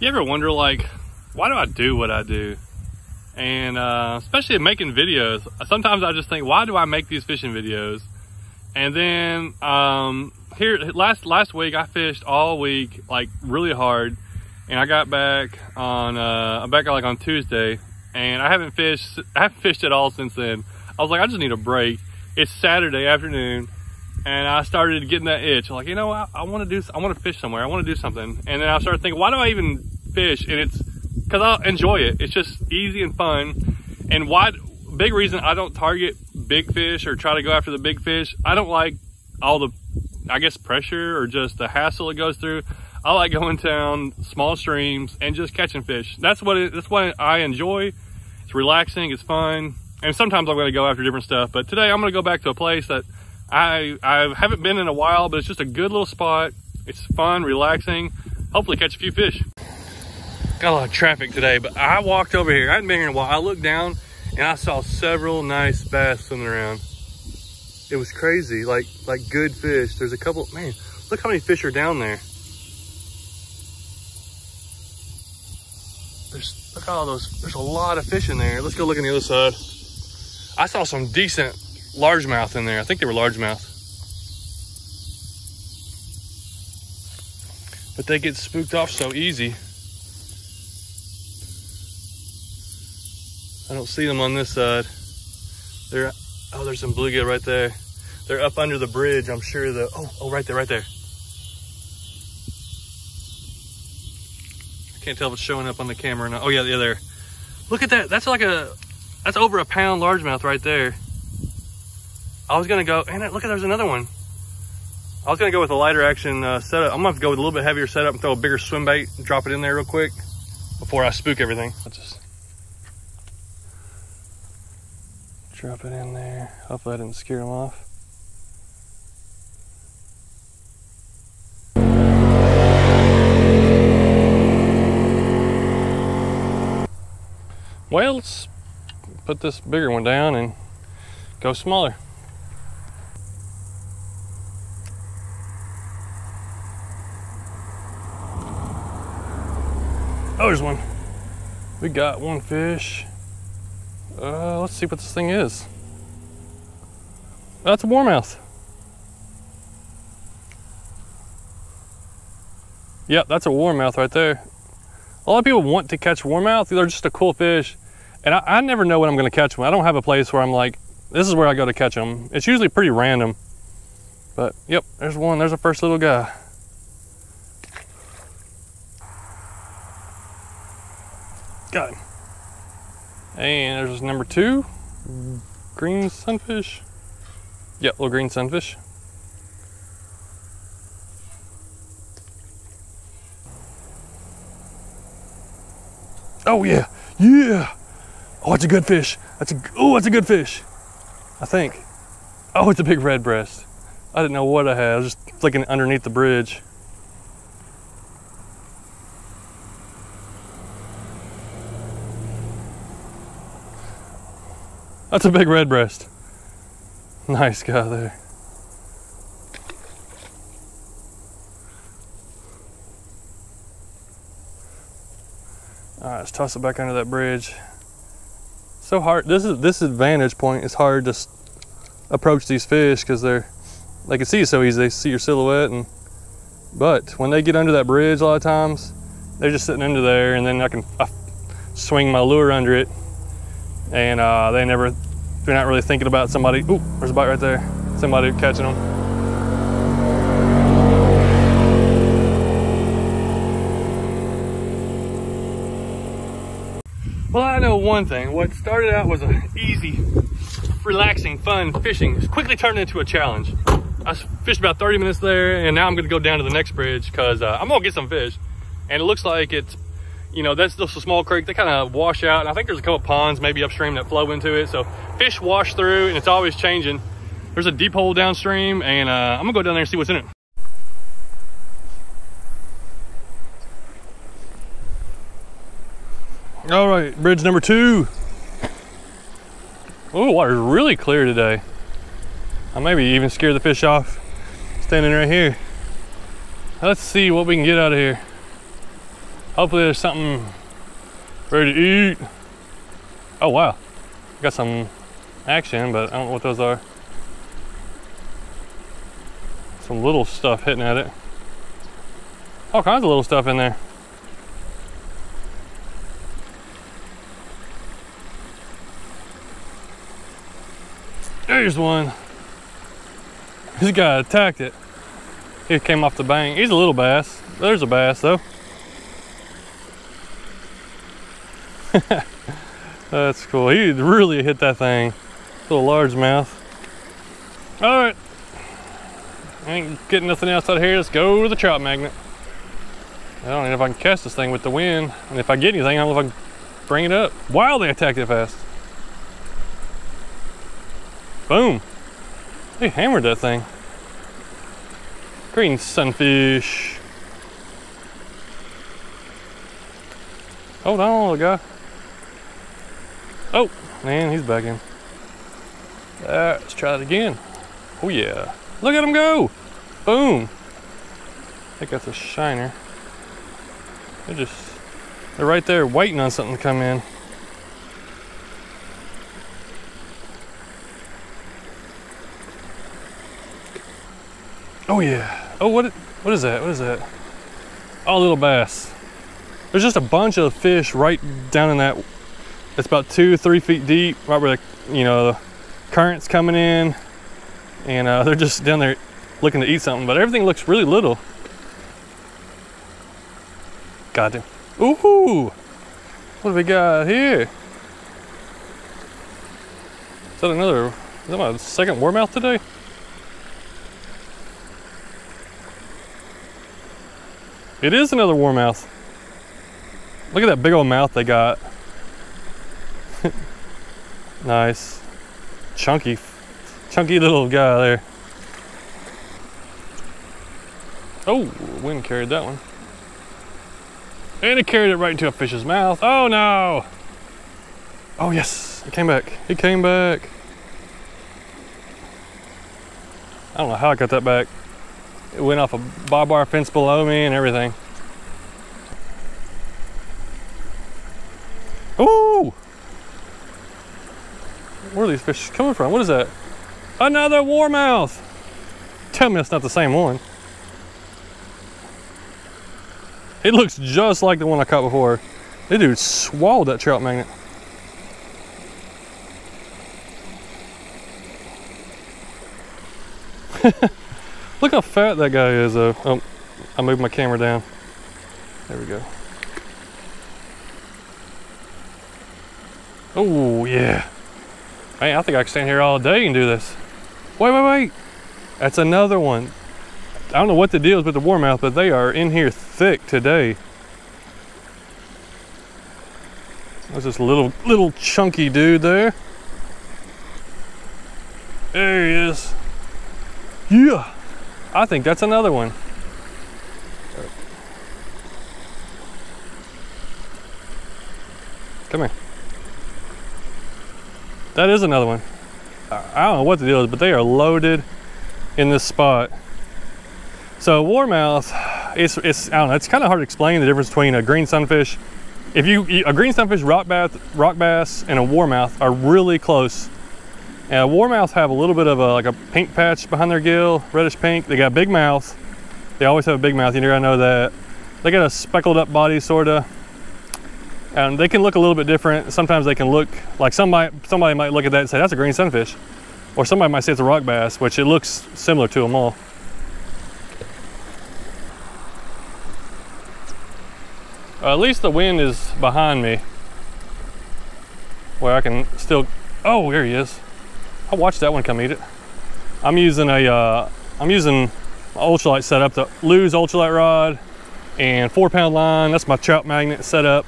You ever wonder, like, why do I do what I do? And uh, especially making videos, sometimes I just think, why do I make these fishing videos? And then um, here last last week, I fished all week, like really hard, and I got back on uh, I'm back like on Tuesday, and I haven't fished I haven't fished at all since then. I was like, I just need a break. It's Saturday afternoon, and I started getting that itch. Like, you know, I, I want to do, I want to fish somewhere. I want to do something. And then I started thinking, why do I even fish? And it's because I enjoy it. It's just easy and fun. And why? Big reason I don't target big fish or try to go after the big fish. I don't like all the, I guess, pressure or just the hassle it goes through. I like going down small streams and just catching fish. That's what it, that's what I enjoy. It's relaxing. It's fun. And sometimes I'm going to go after different stuff. But today I'm going to go back to a place that I I haven't been in a while, but it's just a good little spot. It's fun, relaxing. Hopefully catch a few fish. Got a lot of traffic today, but I walked over here. I hadn't been here in a while. I looked down and I saw several nice bass swimming around. It was crazy, like like good fish. There's a couple, man, look how many fish are down there. There's, look at all those, there's a lot of fish in there. Let's go look on the other side. I saw some decent largemouth in there. I think they were largemouth. But they get spooked off so easy. I don't see them on this side. They're, oh, there's some bluegill right there. They're up under the bridge. I'm sure the, oh, oh, right there, right there. I can't tell if it's showing up on the camera or not. Oh yeah, yeah, there. Look at that. That's like a, that's over a pound largemouth right there. I was gonna go, and look at there's another one. I was gonna go with a lighter action uh, setup. I'm gonna have to go with a little bit heavier setup and throw a bigger swim bait and drop it in there real quick before I spook everything. I'll just drop it in there. Hopefully I didn't scare them off. Well, let's put this bigger one down and go smaller. Oh, there's one. We got one fish. Uh, let's see what this thing is. That's a warmouth. Yep, that's a warmouth right there. A lot of people want to catch warmouth. They're just a cool fish. And I, I never know when I'm gonna catch them. I don't have a place where I'm like, this is where I go to catch them. It's usually pretty random. But yep, there's one. There's a first little guy. Got him. And there's number two, green sunfish. Yep, little green sunfish. Oh yeah, yeah. Oh, it's a good fish. That's a oh, it's a good fish. I think. Oh, it's a big red breast. I didn't know what I had. I was just flicking underneath the bridge. That's a big red breast. Nice guy there. All right, let's toss it back under that bridge. So hard. This is this is vantage point. It's hard to approach these fish because they're they can see you so easy. They see your silhouette, and but when they get under that bridge, a lot of times they're just sitting under there, and then I can I swing my lure under it, and uh, they never, they're not really thinking about somebody, ooh, there's a bite right there, somebody catching them. Well, I know one thing. What started out was an easy, relaxing, fun fishing it's quickly turned into a challenge. I fished about 30 minutes there, and now I'm gonna go down to the next bridge because uh, I'm gonna get some fish. And it looks like it's you know, that's just a small creek. They kind of wash out. And I think there's a couple ponds maybe upstream that flow into it. So fish wash through and it's always changing. There's a deep hole downstream and uh, I'm gonna go down there and see what's in it. All right, bridge number two. Oh, water's really clear today. I maybe even scare the fish off standing right here. Let's see what we can get out of here. Hopefully there's something ready to eat. Oh wow, got some action, but I don't know what those are. Some little stuff hitting at it. All kinds of little stuff in there. There's one. This guy attacked it. He came off the bank. He's a little bass. There's a bass though. That's cool. He really hit that thing. Little largemouth. All right. Ain't getting nothing else out of here. Let's go to the trout magnet. I don't know if I can catch this thing with the wind. And if I get anything, I don't know if I can bring it up. Wow, they attacked it fast. Boom. They hammered that thing. Green sunfish. Hold on, little guy. Oh, man, he's back in. Uh, let's try it again. Oh yeah. Look at him go. Boom. I think that's a shiner. They're just, they're right there waiting on something to come in. Oh yeah. Oh, what, what is that? What is that? Oh, little bass. There's just a bunch of fish right down in that. It's about two, three feet deep, right where the, you know, the current's coming in. And uh, they're just down there looking to eat something, but everything looks really little. Got him. Ooh, what do we got here? Is that another, is that my second warmouth today? It is another warmouth. Look at that big old mouth they got. nice. Chunky, chunky little guy there. Oh, wind carried that one. And it carried it right into a fish's mouth. Oh no! Oh yes, it came back. It came back. I don't know how I got that back. It went off a barbed wire fence below me and everything. Ooh! Where are these fish coming from? What is that? Another warmouth! Tell me it's not the same one. It looks just like the one I caught before. This dude swallowed that trout magnet. Look how fat that guy is though. Oh, I moved my camera down. There we go. Oh yeah. Man, I think I can stand here all day and do this. Wait, wait, wait. That's another one. I don't know what the deal is with the warmouth, but they are in here thick today. There's this little, little chunky dude there. There he is. Yeah. I think that's another one. Come here. That is another one. I don't know what the deal is, but they are loaded in this spot. So warmouth, it's, it's I don't know, it's kind of hard to explain the difference between a green sunfish. If you, a green sunfish, rock bass, rock bass, and a warmouth are really close and warmouth have a little bit of a, like a pink patch behind their gill, reddish pink. They got big mouth. They always have a big mouth, you gotta know that. They got a speckled up body, sorta. And they can look a little bit different. Sometimes they can look like somebody, somebody might look at that and say, that's a green sunfish. Or somebody might say it's a rock bass, which it looks similar to them all. Uh, at least the wind is behind me where I can still, oh, there he is. I watched that one come eat it. I'm using a, uh, I'm using ultralight setup, the Lew's ultralight rod and four pound line. That's my trout magnet setup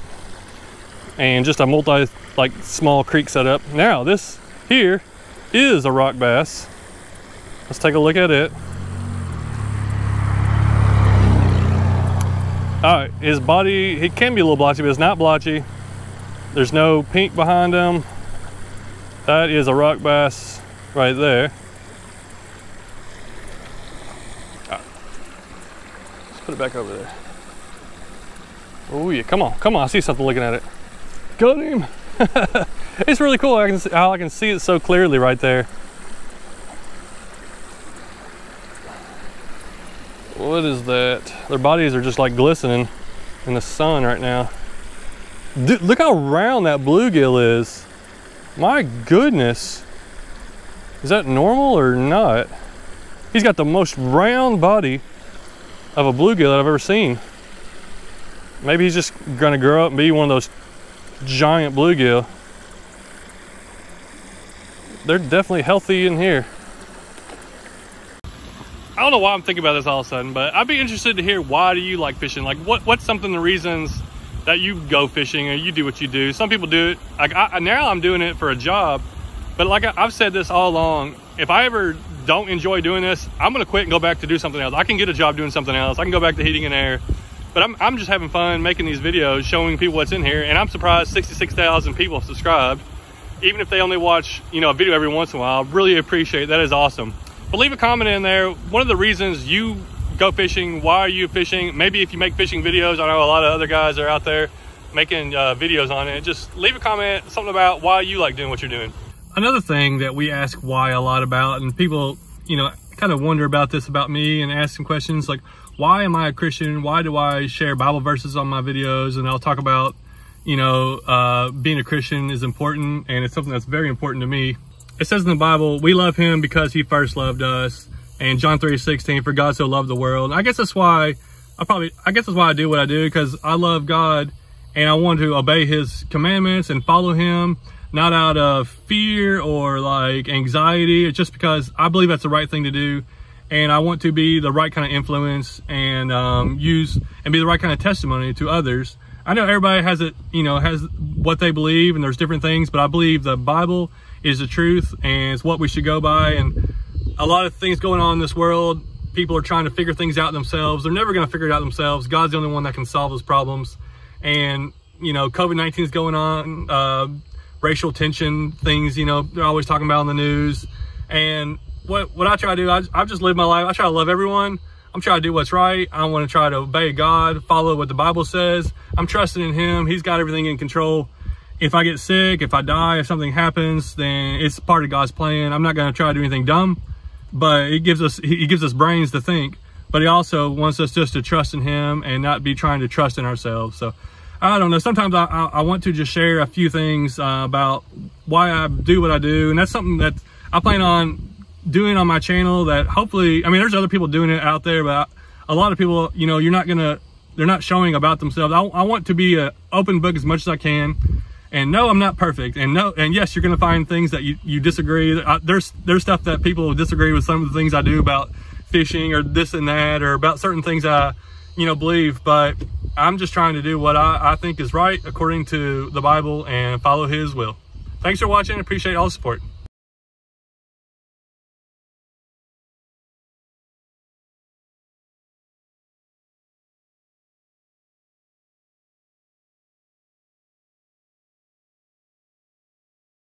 and just a multi, like small creek setup. Now this here is a rock bass. Let's take a look at it. All right, his body, he can be a little blotchy, but it's not blotchy. There's no pink behind him. That is a rock bass right there. Let's put it back over there. Oh yeah, come on, come on. I see something looking at it. Got him. it's really cool. I can see, how I can see it so clearly right there. What is that? Their bodies are just like glistening in the sun right now. Dude, look how round that bluegill is. My goodness. Is that normal or not? He's got the most round body of a bluegill that I've ever seen. Maybe he's just gonna grow up and be one of those giant bluegill. They're definitely healthy in here. I don't know why I'm thinking about this all of a sudden, but I'd be interested to hear why do you like fishing? Like what what's something the reasons that you go fishing or you do what you do? Some people do it. Like I, now I'm doing it for a job, but like I, I've said this all along, if I ever don't enjoy doing this, I'm gonna quit and go back to do something else. I can get a job doing something else. I can go back to heating and air. But I'm, I'm just having fun making these videos, showing people what's in here. And I'm surprised 66,000 people have subscribed. Even if they only watch, you know, a video every once in a while, really appreciate it. That is awesome. But leave a comment in there. One of the reasons you go fishing, why are you fishing? Maybe if you make fishing videos, I know a lot of other guys are out there making uh, videos on it. Just leave a comment, something about why you like doing what you're doing. Another thing that we ask why a lot about, and people, you know, kind of wonder about this about me and ask some questions like, why am I a Christian? Why do I share Bible verses on my videos? And I'll talk about, you know, uh, being a Christian is important and it's something that's very important to me. It says in the Bible, we love him because he first loved us. And John 3, 16, for God so loved the world. I guess that's why I probably, I guess that's why I do what I do because I love God and I want to obey his commandments and follow him, not out of fear or like anxiety. It's just because I believe that's the right thing to do and I want to be the right kind of influence and um, use and be the right kind of testimony to others. I know everybody has it, you know, has what they believe, and there's different things, but I believe the Bible is the truth and it's what we should go by. And a lot of things going on in this world, people are trying to figure things out themselves. They're never going to figure it out themselves. God's the only one that can solve those problems. And you know, COVID 19 is going on, uh, racial tension things, you know, they're always talking about in the news. And what what I try to do, I, I just live my life. I try to love everyone. I'm trying to do what's right. I want to try to obey God, follow what the Bible says. I'm trusting in Him. He's got everything in control. If I get sick, if I die, if something happens, then it's part of God's plan. I'm not going to try to do anything dumb, but it gives us He gives us brains to think. But He also wants us just to trust in Him and not be trying to trust in ourselves. So I don't know. Sometimes I, I, I want to just share a few things uh, about why I do what I do, and that's something that I plan on doing on my channel that hopefully, I mean, there's other people doing it out there, but a lot of people, you know, you're not gonna, they're not showing about themselves. I, I want to be an open book as much as I can. And no, I'm not perfect. And no, and yes, you're gonna find things that you, you disagree. I, there's, there's stuff that people disagree with some of the things I do about fishing or this and that, or about certain things I, you know, believe, but I'm just trying to do what I, I think is right according to the Bible and follow his will. Thanks for watching. Appreciate all the support.